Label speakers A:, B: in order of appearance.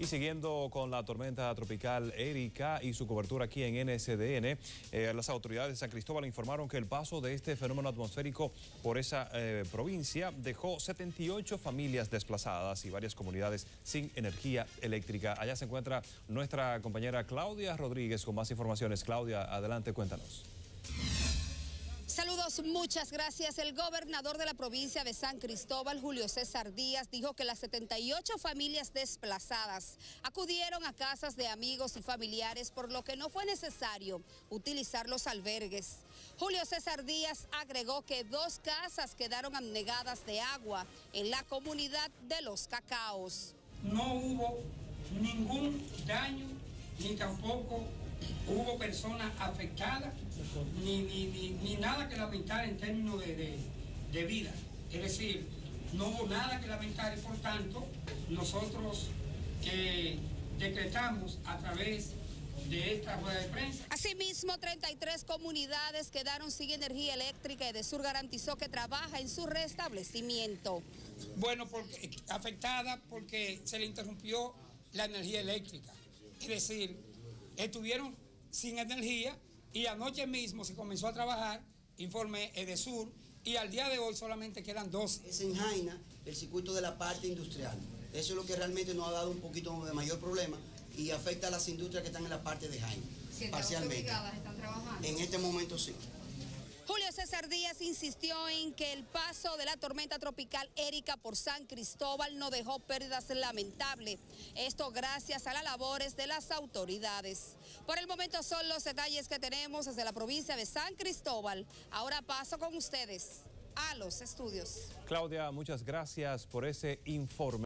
A: Y siguiendo con la tormenta tropical Erika y su cobertura aquí en NSDN, eh, las autoridades de San Cristóbal informaron que el paso de este fenómeno atmosférico por esa eh, provincia dejó 78 familias desplazadas y varias comunidades sin energía eléctrica. Allá se encuentra nuestra compañera Claudia Rodríguez con más informaciones. Claudia, adelante, cuéntanos.
B: Saludos, muchas gracias. El gobernador de la provincia de San Cristóbal, Julio César Díaz, dijo que las 78 familias desplazadas acudieron a casas de amigos y familiares, por lo que no fue necesario utilizar los albergues. Julio César Díaz agregó que dos casas quedaron anegadas de agua en la comunidad de Los Cacaos.
C: No hubo ningún daño ni tampoco hubo personas afectadas, ni, ni, nada que lamentar en términos de, de, vida. Es decir, no hubo nada que lamentar y por tanto nosotros que decretamos a través de esta rueda de prensa.
B: Asimismo, 33 comunidades quedaron sin energía eléctrica y de Sur garantizó que trabaja en su restablecimiento.
C: Bueno, porque, afectada porque se le interrumpió la energía eléctrica. Es decir, estuvieron sin energía y anoche mismo se comenzó a trabajar, informe Edesur, y al día de hoy solamente quedan dos.
D: Es en Jaina el circuito de la parte industrial. Eso es lo que realmente nos ha dado un poquito de mayor problema y afecta a las industrias que están en la parte de Jaina. parcialmente.
B: están trabajando?
D: En este momento sí.
B: César Díaz insistió en que el paso de la tormenta tropical Erika por San Cristóbal no dejó pérdidas lamentables. Esto gracias a las labores de las autoridades. Por el momento son los detalles que tenemos desde la provincia de San Cristóbal. Ahora paso con ustedes a los estudios.
A: Claudia, muchas gracias por ese informe.